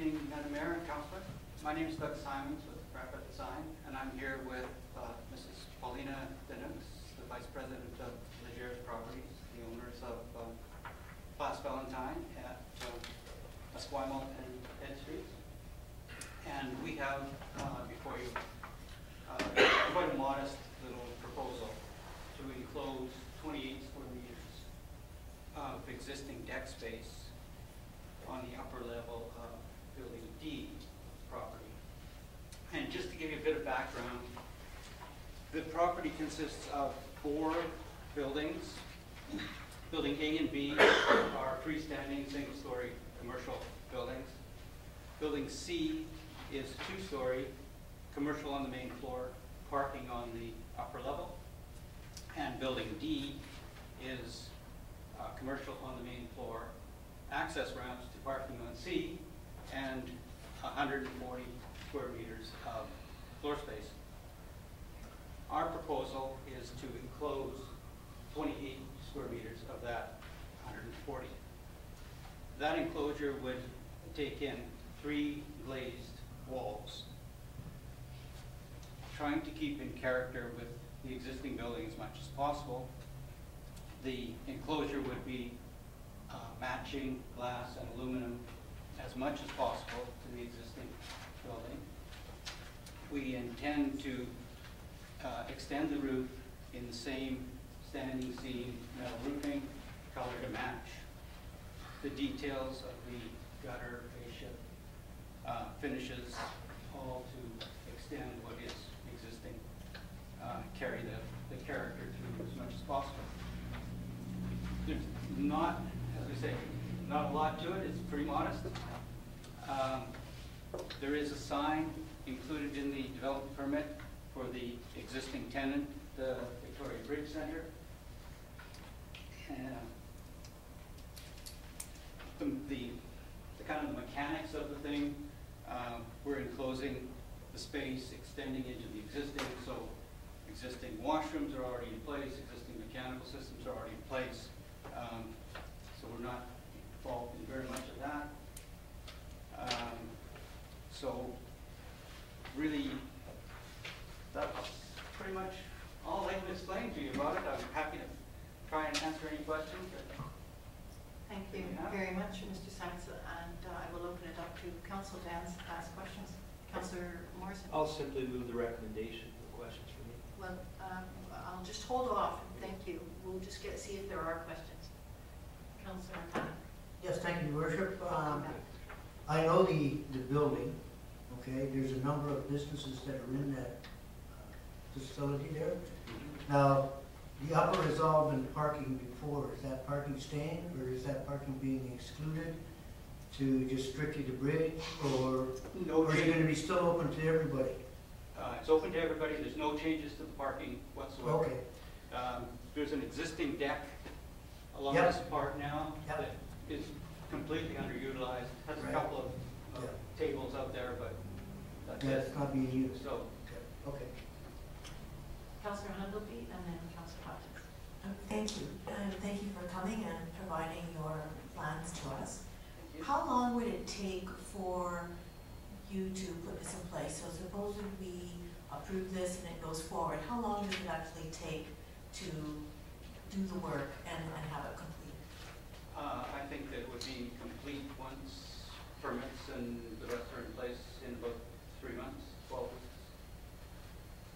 Speaker 12: Evening, Madam Mayor and Councilor. My name is Doug Simons with Rapid Design, and I'm here with uh, Mrs. Paulina Denux, the Vice President of Legers Properties, the owners of Place Valentine at uh, Esquimalt and Head Streets. And we have uh, before you uh, quite a modest little proposal to enclose 28 square meters of existing deck space on the upper level of Building D property. And just to give you a bit of background, the property consists of four buildings. Building A and B are freestanding, single-story commercial buildings. Building C is two-story, commercial on the main floor, parking on the upper level. And Building D is uh, commercial on the main floor, access ramps to parking on C, and 140 square meters of floor space. Our proposal is to enclose 28 square meters of that 140. That enclosure would take in three glazed walls, trying to keep in character with the existing building as much as possible. The enclosure would be uh, matching glass and aluminum as much as possible to the existing building. We intend to uh, extend the roof in the same standing seam metal roofing, color to match. The details of the gutter, fascia, uh, finishes, all to extend what is existing, uh, carry the, the character through as much as possible. There's not, as we say, not a lot to it, it's pretty modest. Um, There is a sign included in the development permit for the existing tenant, the Victoria Bridge Center. And the, the the kind of mechanics of the thing, um, we're enclosing the space, extending into the existing, so existing washrooms are already in place, existing mechanical systems are already in place. Um, So we're not involved in very much of that. Um, So really, that's pretty much all I can explain to you about it. I'm happy to try and answer any questions.
Speaker 1: Thank you
Speaker 12: Yeah.
Speaker 1: very much, Mr. Science, and uh, I will open it up to council to ans- ask questions. Councillor Morrison?
Speaker 3: I'll simply move the recommendation, no questions for me.
Speaker 1: Well, um, I'll just hold off, thank you. We'll just get, see if there are questions. Councillor Khan?
Speaker 6: Yes, thank you, worship. Um, I know the, the building, okay, there's a number of businesses that are in that uh, facility there. Now, the upper has all been parking before, is that parking staying, or is that parking being excluded to just strictly the bridge, or,
Speaker 12: No
Speaker 6: or is it gonna be still open to everybody?
Speaker 12: Uh, It's open to everybody, there's no changes to the parking whatsoever.
Speaker 6: Okay,
Speaker 12: Um, There's an existing deck along
Speaker 6: Yep.
Speaker 12: this part now
Speaker 6: Yep.
Speaker 12: that is completely underutilized. Has a
Speaker 6: Right.
Speaker 12: couple of of
Speaker 6: Yep.
Speaker 12: tables out there, but that's
Speaker 6: that's
Speaker 12: it.
Speaker 6: not being used,
Speaker 12: So,
Speaker 6: okay.
Speaker 1: Councillor Hundleby and then Councillor Hodgins.
Speaker 7: Um, Thank you, and thank you for coming and providing your plans to us. How long would it take for you to put this in place? So supposing we approve this and it goes forward, how long does it actually take to do the work and, and have it complete?
Speaker 12: uh, I think that would be complete once permits and the rest are in place in about three months, 12 weeks.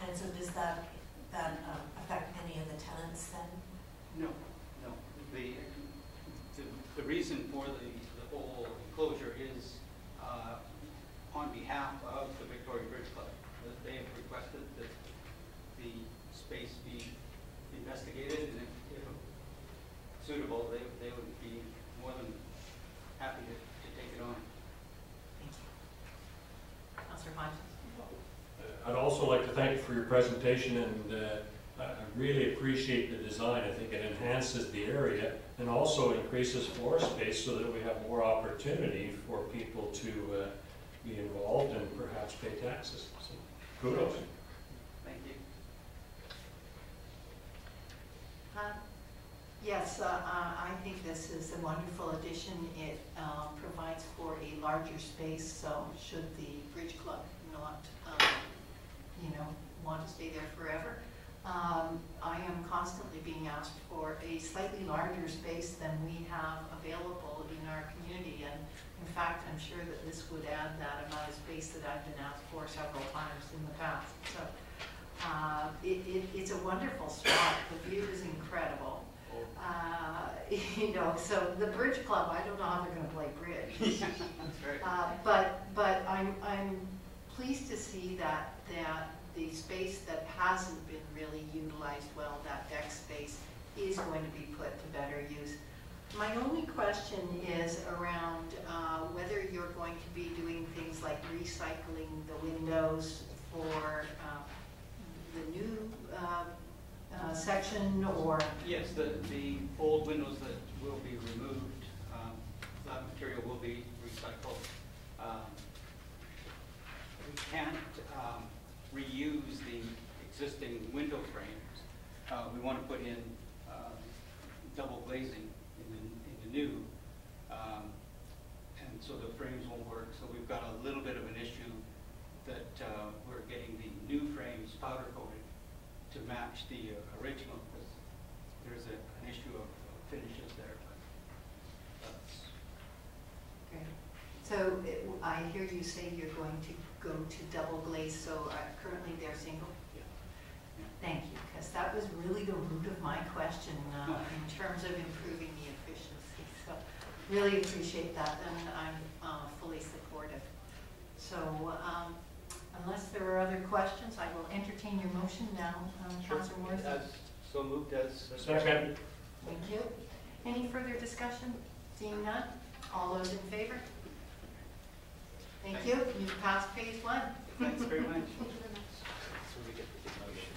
Speaker 7: And so does that, that um, affect any of the tenants then?
Speaker 12: No, no. The, the, the reason for the, the whole enclosure is, uh, on behalf of the Victoria Bridge Club. That They have requested that the space be investigated, and if, if suitable, they, they would be more than happy to, to take it on.
Speaker 1: Thank you. Councillor Hodgins?
Speaker 9: I'd also like to thank you for your presentation, and uh, I I really appreciate the design. I think it enhances the area and also increases floor space so that we have more opportunity for people to uh, be involved and perhaps pay taxes. So Kudos.
Speaker 12: Thank you.
Speaker 1: Uh, Yes, uh, I think this is a wonderful addition. It uh, provides for a larger space, so should the Bridge Club not, um, you know, want to stay there forever, um, I am constantly being asked for a slightly larger space than we have available in our community. And in fact, I'm sure that this would add that amount of space that I've been asked for several times in the past. So uh, it, it, it's a wonderful spot. The view is incredible. Uh, (laughs) you know, so the Bridge Club, I don't know how they're going to play bridge. (laughs)
Speaker 12: That's right.
Speaker 1: Uh, But, but I'm, I'm pleased to see that, that the space that hasn't been really utilized well, that deck space, is going to be put to better use. My only question is around uh, whether you're going to be doing things like recycling the windows for uh, the new uh, uh, section, or,
Speaker 12: Yes, the, the old windows that will be removed, um, that material will be recycled. Um, We can't um, reuse the existing window frames. Uh, We want to put in um, double glazing in the, in the new. um, And so the frames won't work. So we've got a little bit of an issue that uh, we're getting the new frames powder coated to match the uh, original, because there's a, an issue of finishes there,
Speaker 1: Okay. so it- I hear you say you're going to go to double glaze, so uh, currently they're single?
Speaker 12: yeah.
Speaker 1: Thank you, because that was really the root of my question uh, in terms of improving the efficiency. So really appreciate that, and I'm uh, fully supportive. So um, unless there are other questions, I will entertain your motion now, um, Councilor Morrison.
Speaker 3: As, so moved as.
Speaker 9: Second.
Speaker 1: Thank you. Any further discussion? Seeing none? All those in favor? Thank you. You've passed phase one.
Speaker 12: Thanks very much.
Speaker 3: So we get the motion.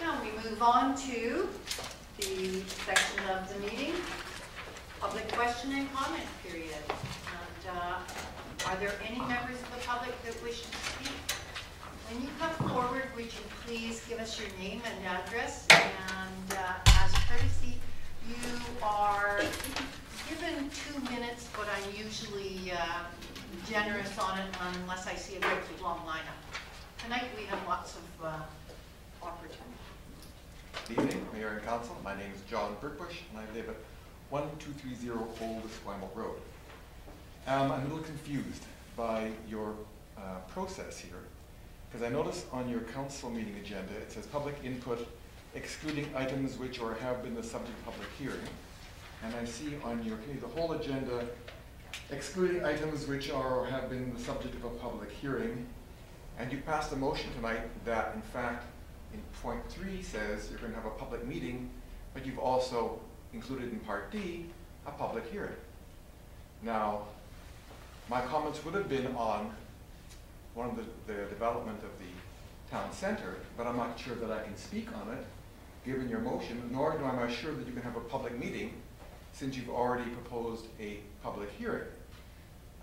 Speaker 1: Now we move on to the section of the meeting, public question and comment period. And uh, are there any members of the public that wish to speak? When you come forward, would you please give us your name and address? And uh, as courtesy, you are given two minutes, but I'm usually uh, generous on it unless I see a very long lineup. Tonight, we have lots of uh, opportunity.
Speaker 13: Good evening, Mayor and Council. My name is John Burtbush, and I live at 1230 Old Esquimalt Road. Um, I'm a little confused by your uh, process here, because I notice on your council meeting agenda, it says public input excluding items which or have been the subject of public hearing. And I see on your, the whole agenda excluding items which are or have been the subject of a public hearing. And you passed a motion tonight that, in fact, in point three says you're going to have a public meeting, but you've also included in part D, a public hearing. Now, my comments would have been on one of the, the development of the town center, but I'm not sure that I can speak on it, given your motion, nor am I sure that you can have a public meeting, since you've already proposed a public hearing.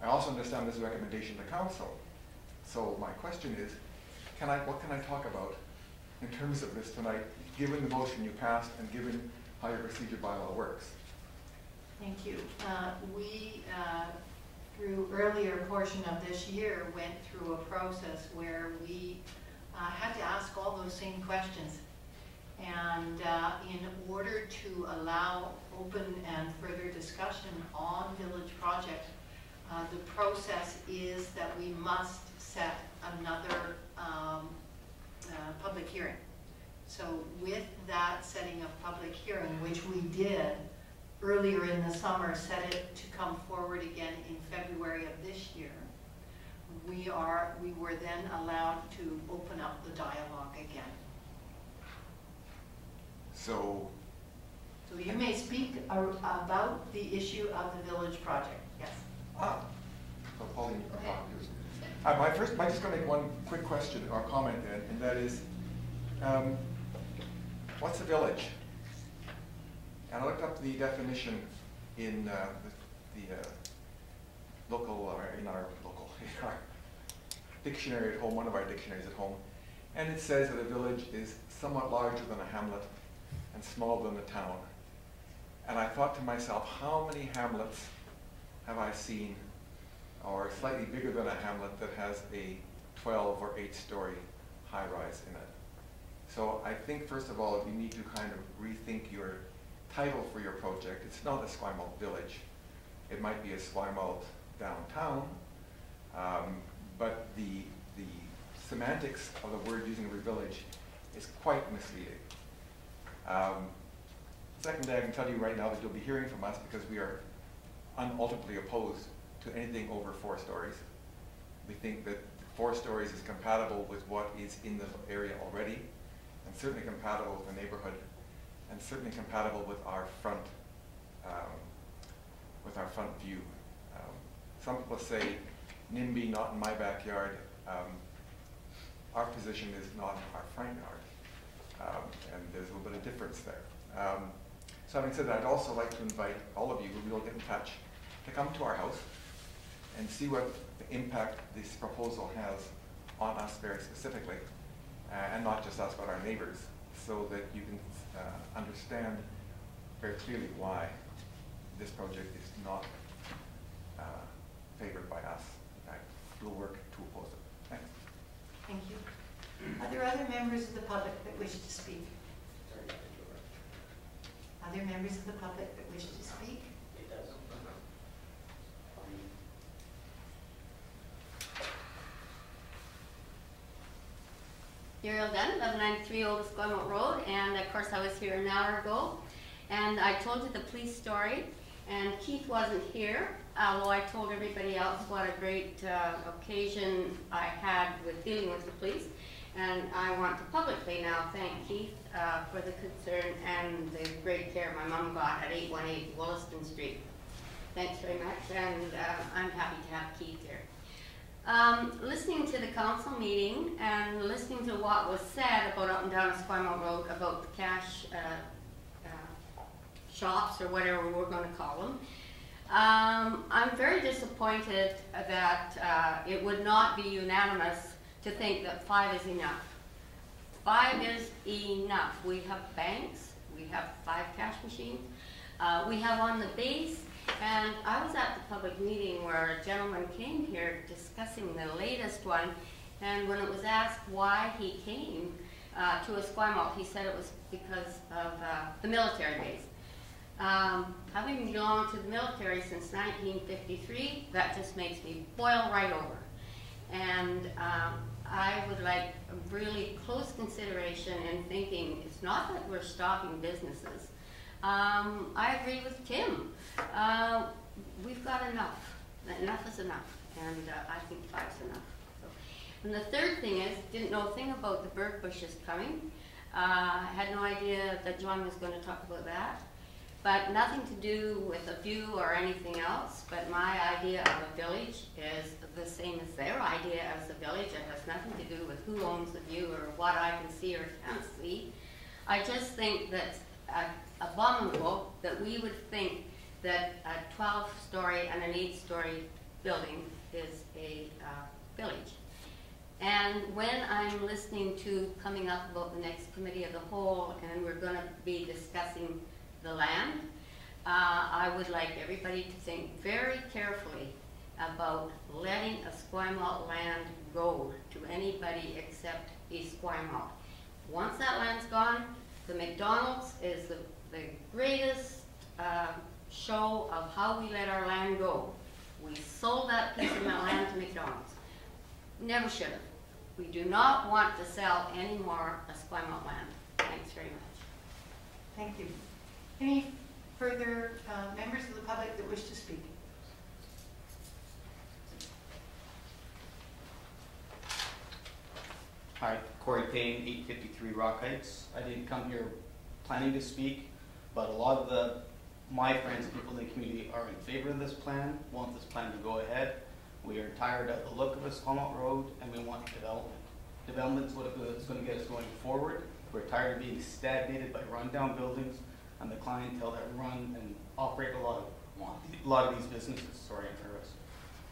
Speaker 13: I also understand this recommendation to council. So my question is, can I, what can I talk about in terms of this tonight, given the motion you passed and given how your procedure bylaw works?
Speaker 1: Thank you. Uh, We, uh, through earlier portion of this year, went through a process where we uh, had to ask all those same questions. And uh, in order to allow open and further discussion on village project, uh, the process is that we must set another um, uh, public hearing. So with that setting of public hearing, which we did earlier in the summer, set it to come forward again in February of this year, we are, we were then allowed to open up the dialogue again.
Speaker 13: So,
Speaker 1: So you may speak about the issue of the village project,
Speaker 13: ah, so Pauline, can. Uh, my first, I'm just gonna make one quick question or comment then, and that is, um, what's a village? And I looked up the definition in, uh, the, the, uh, local, or in our local, (laughs) in our dictionary at home, one of our dictionaries at home, and it says that a village is somewhat larger than a hamlet and smaller than a town. And I thought to myself, how many hamlets have I seen, or slightly bigger than a hamlet, that has a 12 or 8 story high rise in it? So I think, first of all, you need to kind of rethink your title for your project. It's not a Esquimalt Village. It might be a Esquimalt downtown, um, but the, the semantics of the word using the word village is quite misleading. Um, secondly, I can tell you right now that you'll be hearing from us because we are unalterably opposed to anything over four stories. We think that four stories is compatible with what is in the area already, and certainly compatible with the neighborhood, and certainly compatible with our front, um, with our front view. Um, some people say, NIMBY, not in my backyard. Um, our position is not in our front yard, um, and there's a little bit of difference there. So having said that, I'd also like to invite all of you who will get in touch to come to our house and see what the impact this proposal has on us very specifically, uh, and not just us, but our neighbors, so that you can uh, understand very clearly why this project is not uh, favored by us. In fact, we'll work to oppose it. Thanks.
Speaker 1: Thank you. Are there other members of the public that wish to speak? Other members of the public that wish to speak?
Speaker 14: Uriel Dunn, 1193 Old Esquimalt Road, and of course I was here an hour ago, and I told you the police story, and Keith wasn't here, although I told everybody else what a great uh, occasion I had with dealing with the police, and I want to publicly now thank Keith uh, for the concern and the great care my mom got at 818 Williston Street. Thanks very much, and uh, I'm happy to have Keith here. Um, listening to the council meeting and listening to what was said about up and down Esquimalt Road about the cash uh, uh, shops or whatever we're going to call them, um, I'm very disappointed that uh, it would not be unanimous to think that five is enough. Five is enough. We have banks, we have five cash machines, uh, we have on the base and I was at the public meeting where a gentleman came here discussing the latest one, and when it was asked why he came uh, to Esquimalt, he said it was because of uh, the military base. Um, having belonged to the military since 1953, that just makes me boil right over. And um, I would like really close consideration in thinking it's not that we're stopping businesses. Um, I agree with Tim. Uh, we've got enough. Enough is enough, and uh, I think five's enough. So. And the third thing is, didn't know a thing about the bird bushes coming. Uh, had no idea that John was going to talk about that. But nothing to do with a view or anything else, but my idea of a village is the same as their idea as a village. It has nothing to do with who owns the view or what I can see or can't see. I just think that uh, abominable that we would think that a 12-story and an 8-story building is a uh, village. And when I'm listening to coming up about the next committee of the whole, and we're going to be discussing the land, uh, I would like everybody to think very carefully about letting Esquimalt land go to anybody except Esquimalt. Once that land's gone, the McDonald's is the, the greatest uh, show of how we let our land go. We sold that piece of land to McDonald's. Never should have. We do not want to sell any more Esquimalt land. Thanks very much.
Speaker 1: Thank you. Any further uh, members of the public that wish to speak?
Speaker 15: Hi, Corey Payne, 853 Rock Heights. I didn't come here planning to speak, but a lot of the my friends, people in the community are in favor of this plan, want this plan to go ahead. We are tired of the look of Esquimalt Road and we want development. Development is what is going to get us going forward. We're tired of being stagnated by rundown buildings and the clientele that run and operate a lot of a lot of these businesses. Sorry, I'm nervous.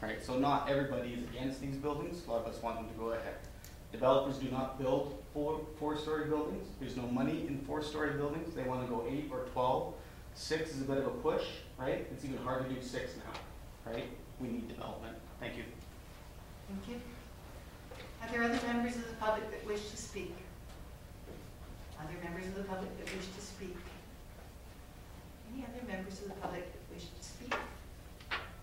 Speaker 15: Right, so not everybody is against these buildings. A lot of us want them to go ahead. Developers do not build four four-story buildings. There's no money in four-story buildings. They want to go eight or twelve. Six is a bit of a push, right? It's even hard to do six now, right? We need development. Thank you.
Speaker 1: Thank you. Are there other members of the public that wish to speak? Other members of the public that wish to speak? Any other members of the public wish to speak?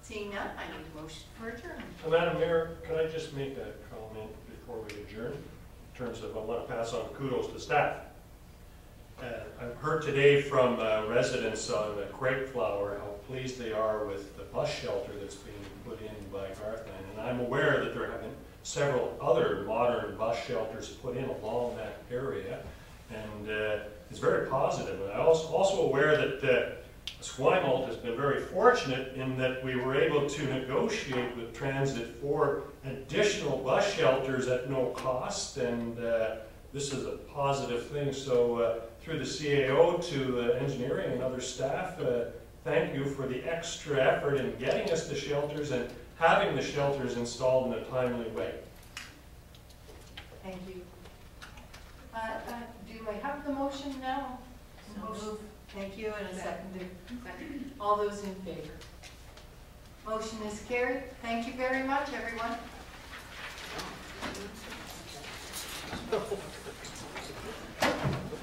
Speaker 1: Seeing none, I need a motion for adjournment.
Speaker 9: Uh, Madam Mayor, can I just make that comment before we adjourn? In terms of, I want to pass on kudos to staff. Uh, I've heard today from uh, residents on the Craigflower how pleased they are with the bus shelter that's being put in by Garthland. And I'm aware that there have been several other modern bus shelters put in along that area. And uh, it's very positive. And I'm also aware that uh, Esquimalt has been very fortunate in that we were able to negotiate with Transit for additional bus shelters at no cost, and uh, this is a positive thing. So uh, through the CAO to uh, engineering and other staff, uh, thank you for the extra effort in getting us the shelters and having the shelters installed in a timely way.
Speaker 1: Thank you. Do I have the motion now?
Speaker 7: So
Speaker 1: Motion.
Speaker 7: moved.
Speaker 1: Thank you, and a second. All those in favor? Motion is carried. Thank you very much, everyone. (laughs)